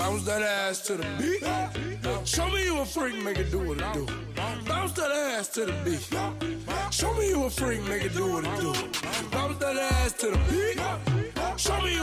Bounce that ass to the beat. Show me you a freak, make it do what it do. Bounce that ass to the beat. Show me you a freak, make it do what it do. Bounce that ass to the beat. Show me.